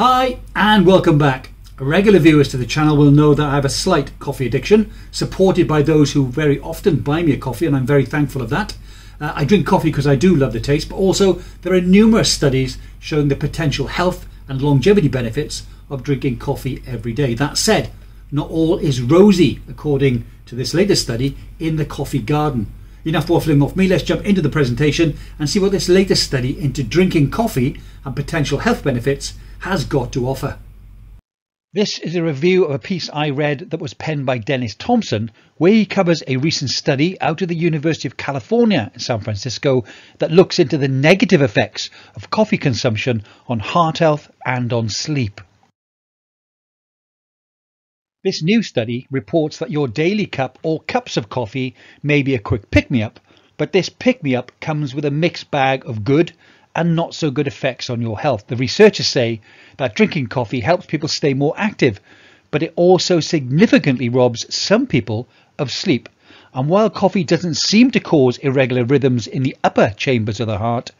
Hi and welcome back. Regular viewers to the channel will know that I have a slight coffee addiction, supported by those who very often buy me a coffee, and I'm very thankful of that. Uh, I drink coffee because I do love the taste, but also there are numerous studies showing the potential health and longevity benefits of drinking coffee every day. That said, not all is rosy, according to this latest study in the coffee garden. Enough waffling off me, let's jump into the presentation and see what this latest study into drinking coffee and potential health benefits has got to offer. This is a review of a piece I read that was penned by Dennis Thompson, where he covers a recent study out of the University of California in San Francisco that looks into the negative effects of coffee consumption on heart health and on sleep. This new study reports that your daily cup or cups of coffee may be a quick pick me up, but this pick me up comes with a mixed bag of good and not so good effects on your health. The researchers say that drinking coffee helps people stay more active, but it also significantly robs some people of sleep. And while coffee doesn't seem to cause irregular rhythms in the upper chambers of the heart,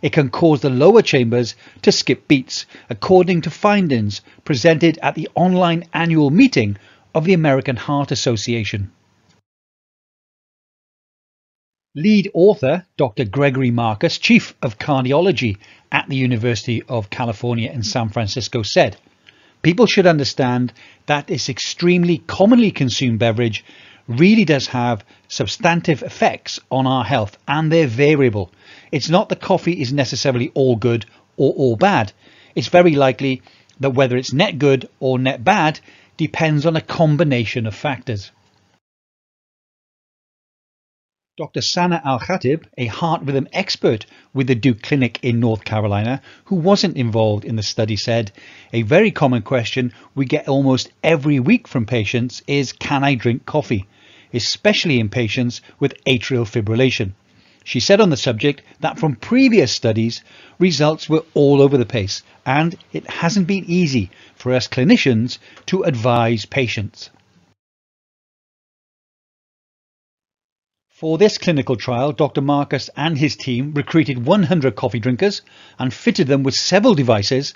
it can cause the lower chambers to skip beats, according to findings presented at the online annual meeting of the American Heart Association. Lead author Dr. Gregory Marcus, Chief of Cardiology at the University of California in San Francisco, said, People should understand that this extremely commonly consumed beverage really does have substantive effects on our health and they're variable. It's not that coffee is necessarily all good or all bad. It's very likely that whether it's net good or net bad depends on a combination of factors. Dr. Sana Al Khatib, a heart rhythm expert with the Duke Clinic in North Carolina, who wasn't involved in the study, said a very common question we get almost every week from patients is Can I drink coffee? especially in patients with atrial fibrillation. She said on the subject that from previous studies, results were all over the place, and it hasn't been easy for us clinicians to advise patients. For this clinical trial, Dr. Marcus and his team recruited 100 coffee drinkers and fitted them with several devices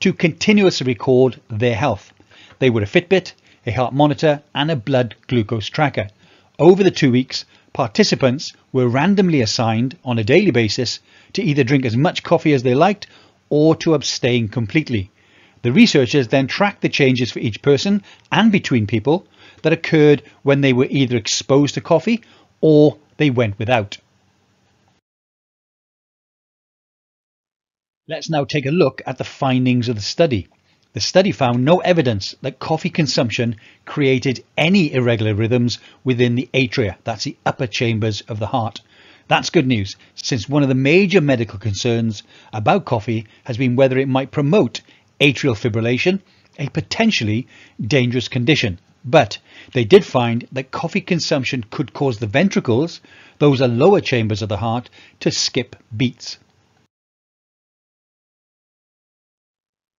to continuously record their health. They were a Fitbit, a heart monitor, and a blood glucose tracker. Over the two weeks, participants were randomly assigned on a daily basis to either drink as much coffee as they liked or to abstain completely. The researchers then tracked the changes for each person and between people that occurred when they were either exposed to coffee or they went without. Let's now take a look at the findings of the study. The study found no evidence that coffee consumption created any irregular rhythms within the atria, that's the upper chambers of the heart. That's good news, since one of the major medical concerns about coffee has been whether it might promote atrial fibrillation, a potentially dangerous condition. But they did find that coffee consumption could cause the ventricles, those are lower chambers of the heart, to skip beats.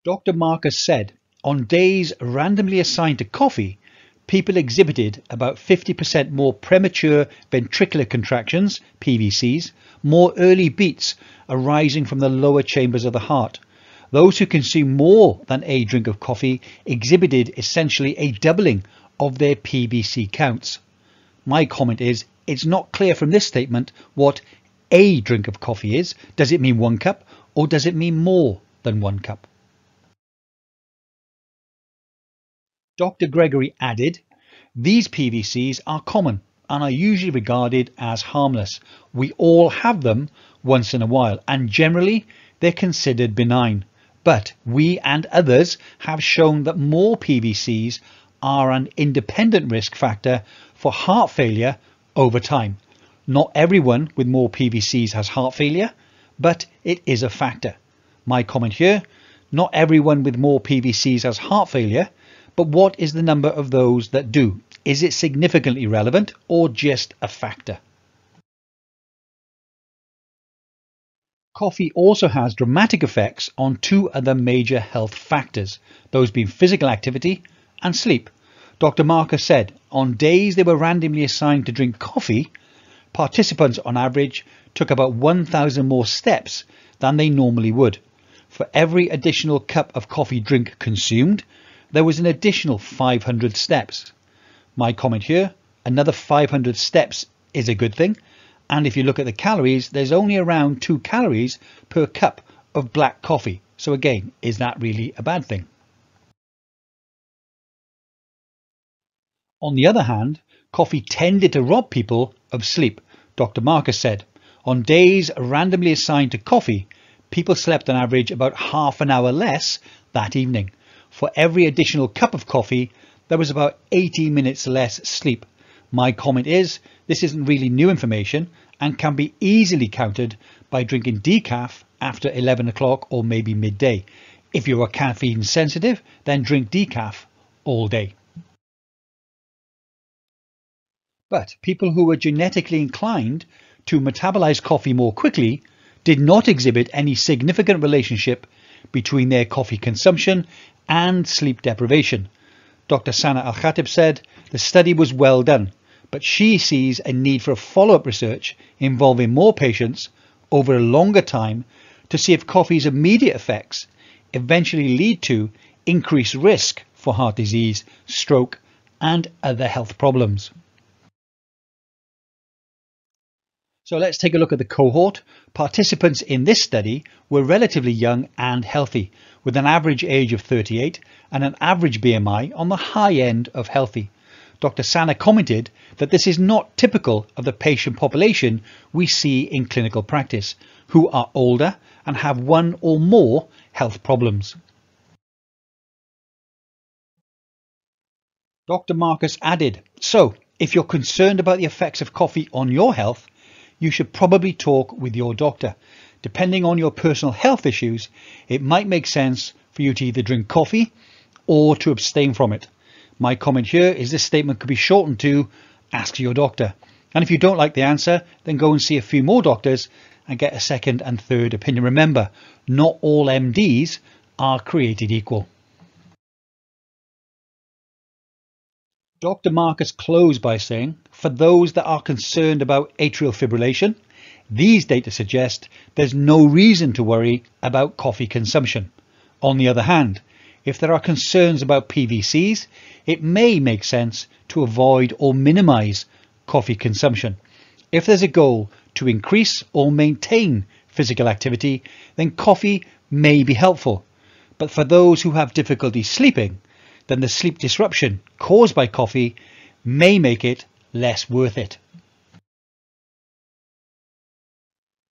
Dr. Marcus said, on days randomly assigned to coffee, people exhibited about 50% more premature ventricular contractions, PVCs, more early beats arising from the lower chambers of the heart. Those who consume more than a drink of coffee exhibited essentially a doubling of their PVC counts. My comment is it's not clear from this statement what a drink of coffee is. Does it mean one cup or does it mean more than one cup? Dr. Gregory added, These PVCs are common and are usually regarded as harmless. We all have them once in a while and generally they're considered benign. But we and others have shown that more PVCs are an independent risk factor for heart failure over time. Not everyone with more PVCs has heart failure, but it is a factor. My comment here, not everyone with more PVCs has heart failure, but what is the number of those that do? Is it significantly relevant or just a factor? Coffee also has dramatic effects on two other major health factors, those being physical activity and sleep. Dr. Marcus said on days they were randomly assigned to drink coffee, participants on average took about 1,000 more steps than they normally would. for every additional cup of coffee drink consumed, there was an additional 500 steps. My comment here, another 500 steps is a good thing. And if you look at the calories, there's only around two calories per cup of black coffee. So again, is that really a bad thing? On the other hand, coffee tended to rob people of sleep, Dr. Marcus said. On days randomly assigned to coffee, people slept on average about half an hour less that evening. For every additional cup of coffee, there was about 80 minutes less sleep. My comment is, this isn't really new information and can be easily countered by drinking decaf after 11 o'clock or maybe midday. If you're caffeine sensitive, then drink decaf all day. But people who were genetically inclined to metabolize coffee more quickly did not exhibit any significant relationship between their coffee consumption and sleep deprivation. Dr. Sana Al Khatib said the study was well done, but she sees a need for follow up research involving more patients over a longer time to see if coffee's immediate effects eventually lead to increased risk for heart disease, stroke, and other health problems. So let's take a look at the cohort. Participants in this study were relatively young and healthy, with an average age of 38 and an average BMI on the high end of healthy. Dr. Sana commented that this is not typical of the patient population we see in clinical practice, who are older and have one or more health problems. Dr. Marcus added, So, if you're concerned about the effects of coffee on your health, you should probably talk with your doctor. Depending on your personal health issues, it might make sense for you to either drink coffee or to abstain from it. My comment here is this statement could be shortened to ask your doctor. And if you don't like the answer, then go and see a few more doctors and get a second and third opinion. Remember, not all MDs are created equal. Dr. Marcus closed by saying, for those that are concerned about atrial fibrillation, these data suggest there's no reason to worry about coffee consumption. On the other hand, if there are concerns about PVCs, it may make sense to avoid or minimize coffee consumption. If there's a goal to increase or maintain physical activity, then coffee may be helpful. But for those who have difficulty sleeping, then the sleep disruption caused by coffee may make it less worth it.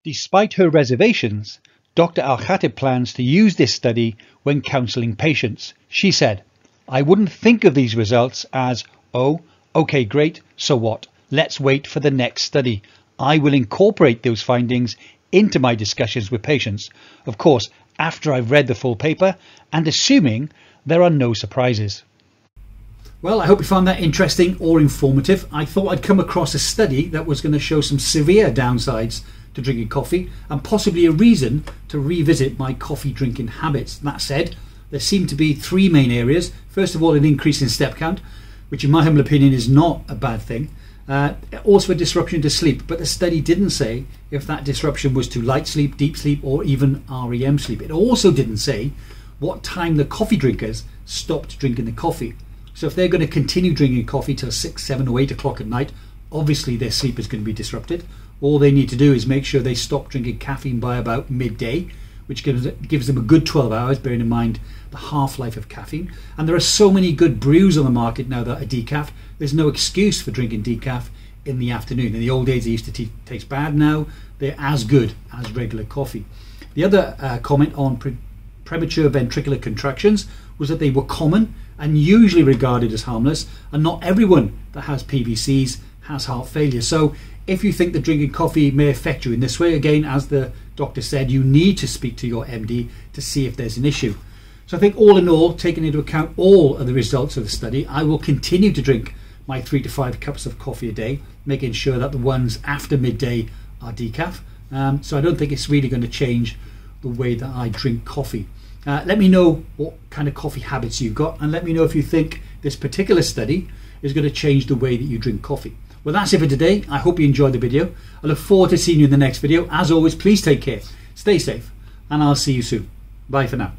Despite her reservations, Dr. Al Khatib plans to use this study when counselling patients. She said, I wouldn't think of these results as, oh, okay, great, so what? Let's wait for the next study. I will incorporate those findings into my discussions with patients. Of course, after I've read the full paper and assuming there are no surprises. Well, I hope you found that interesting or informative. I thought I'd come across a study that was going to show some severe downsides to drinking coffee and possibly a reason to revisit my coffee drinking habits. That said, there seem to be three main areas. First of all, an increase in step count, which in my humble opinion is not a bad thing. Uh, also a disruption to sleep, but the study didn't say if that disruption was to light sleep, deep sleep, or even REM sleep. It also didn't say what time the coffee drinkers stopped drinking the coffee. So if they're going to continue drinking coffee till six, seven, or eight o'clock at night, obviously their sleep is going to be disrupted. All they need to do is make sure they stop drinking caffeine by about midday, which gives gives them a good 12 hours, bearing in mind the half-life of caffeine. And there are so many good brews on the market now that are decaf. There's no excuse for drinking decaf in the afternoon. In the old days, they used to taste bad. Now they're as good as regular coffee. The other uh, comment on pre- premature ventricular contractions was that they were common and usually regarded as harmless, and not everyone that has PVCs has heart failure. So, if you think that drinking coffee may affect you in this way, again, as the doctor said, you need to speak to your MD to see if there's an issue. So, I think all in all, taking into account all of the results of the study, I will continue to drink my three to five cups of coffee a day, making sure that the ones after midday are decaf. Um, so, I don't think it's really going to change the way that I drink coffee. Uh, let me know what kind of coffee habits you've got, and let me know if you think this particular study is going to change the way that you drink coffee. Well, that's it for today. I hope you enjoyed the video. I look forward to seeing you in the next video. As always, please take care, stay safe, and I'll see you soon. Bye for now.